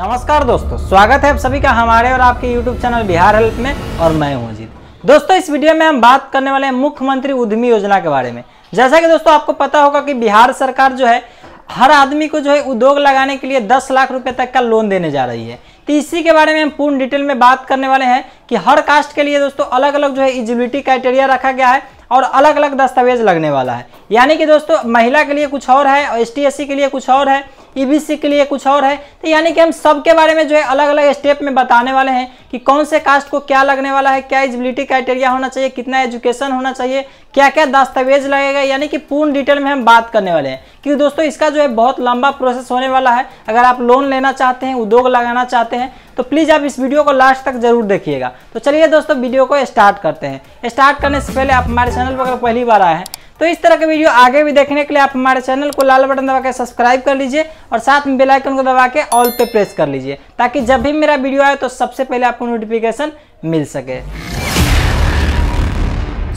नमस्कार दोस्तों, स्वागत है आप सभी का हमारे और आपके YouTube चैनल बिहार हेल्प में और मैं हूँ अजीत। दोस्तों, इस वीडियो में हम बात करने वाले हैं मुख्यमंत्री उद्यमी योजना के बारे में। जैसा कि दोस्तों, आपको पता होगा कि बिहार सरकार जो है, हर आदमी को जो है उद्योग लगाने के लिए 10 लाख रुपए तक का लोन देने जा रही है। तो इसी के बारे में हम पूर्ण डिटेल में बात करने वाले हैं कि हर कास्ट के लिए दोस्तों अलग अलग जो है इजिबिलिटी क्राइटेरिया रखा गया है और अलग अलग दस्तावेज़ लगने वाला है। यानी कि दोस्तों, महिला के लिए कुछ और है और एस के लिए कुछ और है ईबीसी के लिए कुछ और है। तो यानी कि हम सबके बारे में जो है अलग अलग स्टेप में बताने वाले हैं कि कौन से कास्ट को क्या लगने वाला है, क्या एजिबिलिटी क्राइटेरिया होना चाहिए, कितना एजुकेशन होना चाहिए क्या क्या दस्तावेज़ लगेगा, यानी कि पूर्ण डिटेल में हम बात करने वाले हैं। क्योंकि दोस्तों, इसका जो है बहुत लंबा प्रोसेस होने वाला है। अगर आप लोन लेना चाहते हैं, उद्योग लगाना चाहते हैं तो प्लीज़ आप इस वीडियो को लास्ट तक ज़रूर देखिएगा। तो चलिए दोस्तों, वीडियो को स्टार्ट करते हैं। स्टार्ट करने से पहले आप हमारे चैनल पर अगर पहली बार आए हैं तो इस तरह के वीडियो आगे भी देखने के लिए आप हमारे चैनल को लाल बटन दबा के सब्सक्राइब कर लीजिए और साथ में बेल आइकन को दबा के ऑल पे प्रेस कर लीजिए, ताकि जब भी मेरा वीडियो आए तो सबसे पहले आपको नोटिफिकेशन मिल सके।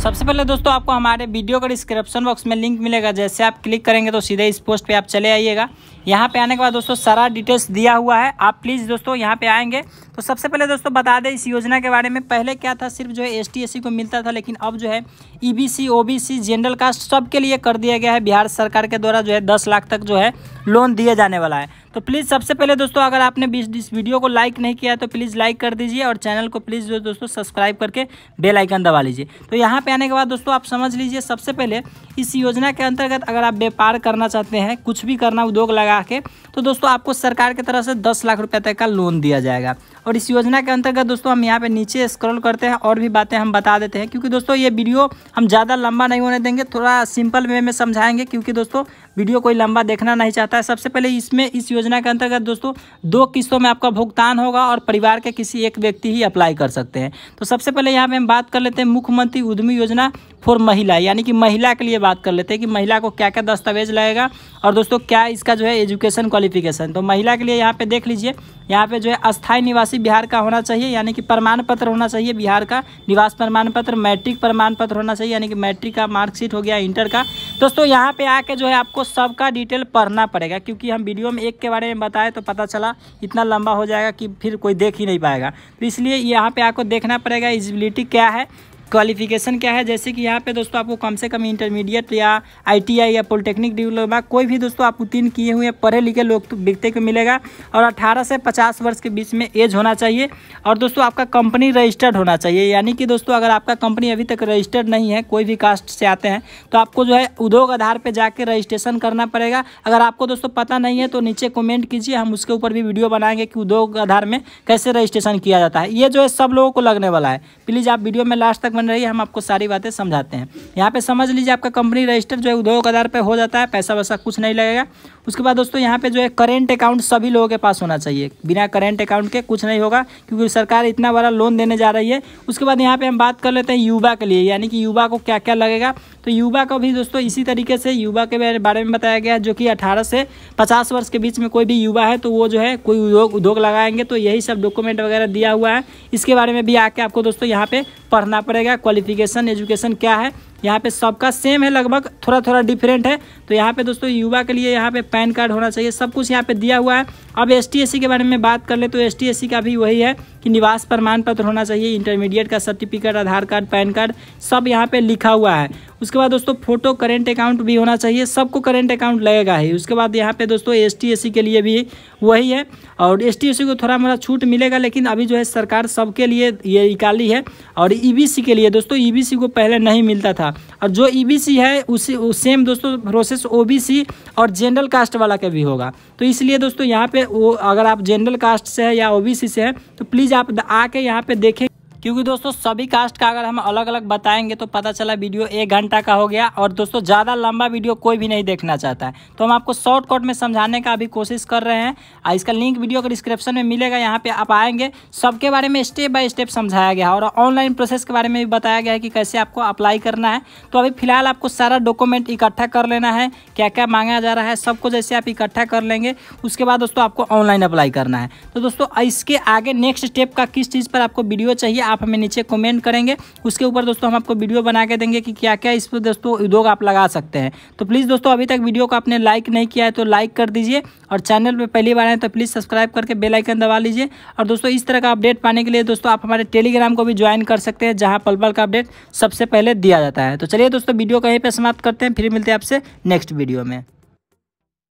सबसे पहले दोस्तों, आपको हमारे वीडियो का डिस्क्रिप्शन बॉक्स में लिंक मिलेगा। जैसे आप क्लिक करेंगे तो सीधे इस पोस्ट पर आप चले आइएगा। यहाँ पे आने के बाद दोस्तों सारा डिटेल्स दिया हुआ है। आप प्लीज़ दोस्तों यहाँ पे आएँगे। तो सबसे पहले दोस्तों बता दें, इस योजना के बारे में पहले क्या था? सिर्फ़ जो है एस टी को मिलता था, लेकिन अब जो है E B C O B C general caste सबके लिए कर दिया गया है। बिहार सरकार के द्वारा जो है दस लाख तक जो है लोन दिया जाने वाला है। तो प्लीज़ सबसे पहले दोस्तों अगर आपने इस वीडियो को लाइक नहीं किया तो प्लीज़ लाइक कर दीजिए और चैनल को प्लीज़ जो दोस्तों सब्सक्राइब करके बेल आइकन दबा लीजिए। तो यहाँ पे आने के बाद दोस्तों आप समझ लीजिए, सबसे पहले इस योजना के अंतर्गत अगर आप व्यापार करना चाहते हैं, कुछ भी करना, उद्योग लगा के तो दोस्तों आपको सरकार की तरफ़ से दस लाख रुपये तक का लोन दिया जाएगा। और इस योजना के अंतर्गत दोस्तों हम यहाँ पे नीचे स्क्रॉल करते हैं, और भी बातें हम बता देते हैं, क्योंकि दोस्तों ये वीडियो हम ज़्यादा लंबा नहीं होने देंगे, थोड़ा सिंपल वे में समझाएँगे, क्योंकि दोस्तों वीडियो कोई लंबा देखना नहीं चाहता है। सबसे पहले इसमें, इस योजना के अंतर्गत दोस्तों दो किस्तों में आपका भुगतान होगा, और परिवार के किसी एक व्यक्ति ही अप्लाई कर सकते हैं। तो सबसे पहले यहाँ पे हम बात कर लेते हैं मुख्यमंत्री उद्यमी योजना। फॉर महिला, यानी कि महिला के लिए बात कर लेते हैं कि महिला को क्या क्या दस्तावेज़ लगेगा और दोस्तों, क्या इसका जो है एजुकेशन क्वालिफिकेशन तो महिला के लिए यहाँ पे देख लीजिए, यहाँ पे जो है अस्थायी निवासी बिहार का होना चाहिए, यानी कि प्रमाण पत्र होना चाहिए बिहार का, निवास प्रमाण पत्र, मैट्रिक प्रमाण पत्र होना चाहिए, यानी कि मैट्रिक का मार्कशीट हो गया इंटर का। दोस्तों, यहाँ पे आके जो है आपको सबका डिटेल पढ़ना पड़ेगा, क्योंकि हम वीडियो में एक के बारे में बताए तो पता चला इतना लंबा हो जाएगा कि फिर कोई देख ही नहीं पाएगा। तो इसलिए यहाँ पे आपको देखना पड़ेगा इजिबिलिटी क्या है क्वालिफिकेशन क्या है? जैसे कि यहाँ पे दोस्तों आपको कम से कम इंटरमीडिएट या आईटीआई या पॉलिटेक्निक डिप्लोमा कोई भी दोस्तों आप उत्तीर्ण किए हुए पढ़े लिखे लोग तो देखते को मिलेगा और 18 से 50 वर्ष के बीच में एज होना चाहिए और दोस्तों आपका कंपनी रजिस्टर्ड होना चाहिए। यानी कि दोस्तों अगर आपका कंपनी अभी तक रजिस्टर्ड नहीं है, कोई भी कास्ट से आते हैं तो आपको जो है उद्योग आधार पर जाकर रजिस्ट्रेशन करना पड़ेगा। अगर आपको दोस्तों पता नहीं है तो नीचे कॉमेंट कीजिए, हम उसके ऊपर भी वीडियो बनाएँगे कि उद्योग आधार में कैसे रजिस्ट्रेशन किया जाता है। ये जो है सब लोगों को लगने वाला है। प्लीज़ आप वीडियो में लास्ट तक बन रही है, हम आपको सारी बातें समझाते हैं। यहाँ पे समझ लीजिए, आपका कंपनी रजिस्टर जो है उद्योग आधार पे हो जाता है, पैसा वैसा कुछ नहीं लगेगा। उसके बाद दोस्तों, यहाँ पे जो है करेंट अकाउंट सभी लोगों के पास होना चाहिए। बिना करेंट अकाउंट के कुछ नहीं होगा, क्योंकि सरकार इतना बड़ा लोन देने जा रही है। उसके बाद यहाँ पे हम बात कर लेते हैं युवा के लिए, यानी कि युवा को क्या क्या लगेगा। तो युवा को भी दोस्तों, इसी तरीके से युवा के बारे में बताया गया, जो कि अठारह से पचास वर्ष के बीच में कोई भी युवा है तो वो जो है, कोई उद्योग उद्योग लगाएँगे। तो यही सब डॉक्यूमेंट वगैरह दिया हुआ है। इसके बारे में भी आके आपको दोस्तों, यहाँ पे पढ़ना पड़ेगा। क्वालिफिकेशन एजुकेशन क्या है? यहाँ पे सबका सेम है, लगभग थोड़ा थोड़ा डिफरेंट है। तो यहाँ पे दोस्तों, युवा के लिए यहाँ पे पैन कार्ड होना चाहिए। सब कुछ यहाँ पे दिया हुआ है। अब एस टी के बारे में बात कर ले तो एस टी का भी वही है कि निवास प्रमाण पत्र होना चाहिए इंटरमीडिएट का certificate Aadhaar card, PAN card, सब यहाँ पे लिखा हुआ है। उसके बाद दोस्तों फ़ोटो करेंट अकाउंट भी होना चाहिए। सबको करेंट अकाउंट लगेगा ही। उसके बाद यहाँ पे दोस्तों एस टी के लिए भी वही है। और एस टी को थोड़ा मोड़ा छूट मिलेगा, लेकिन अभी जो है सरकार सबके लिए ये निकाली है। और ईबीसी के लिए दोस्तों ईबीसी को पहले नहीं मिलता था। और जो ईबीसी है, उसी, उस सेम दोस्तों प्रोसेस ओबीसी और जनरल कास्ट वाला का भी होगा। तो इसलिए दोस्तों यहाँ पे वो, अगर आप जनरल कास्ट से है या ओबीसी से है तो प्लीज़ आप आके यहाँ पे देखें। क्योंकि दोस्तों, सभी कास्ट का अगर हम अलग अलग बताएँगे तो पता चला वीडियो एक घंटा का हो गया और दोस्तों, ज़्यादा लंबा वीडियो कोई भी नहीं देखना चाहता है। तो हम आपको शॉर्टकट में समझाने का अभी कोशिश कर रहे हैं। इसका लिंक वीडियो के डिस्क्रिप्शन में मिलेगा, यहाँ पर आप आएँगे। सबके बारे में स्टेप बाय स्टेप समझाया गया और ऑनलाइन प्रोसेस के बारे में भी बताया गया है कि कैसे आपको अप्लाई करना है। तो अभी फ़िलहाल आपको सारा डॉक्यूमेंट इकट्ठा कर लेना है क्या क्या मांगा जा रहा है सबको जैसे आप इकट्ठा कर लेंगे। उसके बाद दोस्तों, आपको ऑनलाइन अप्लाई करना है। तो दोस्तों इसके आगे नेक्स्ट स्टेप का किस चीज़ पर आपको वीडियो चाहिए आप हमें नीचे कमेंट करेंगे। उसके ऊपर दोस्तों हम आपको वीडियो बना के देंगे कि क्या क्या इस पर दोस्तों उद्योग आप लगा सकते हैं। तो प्लीज़ दोस्तों अभी तक वीडियो को आपने लाइक नहीं किया है तो लाइक कर दीजिए और चैनल पर पहली बार आए तो प्लीज़ सब्सक्राइब करके बेलाइकन दबा लीजिए। और दोस्तों इस तरह का अपडेट पाने के लिए दोस्तों आप हमारे टेलीग्राम को भी ज्वाइन कर सकते हैं, जहाँ पल पल का अपडेट सबसे पहले दिया जाता है। तो चलिए दोस्तों वीडियो कहीं पर समाप्त करते हैं, फिर मिलते हैं आपसे नेक्स्ट वीडियो में।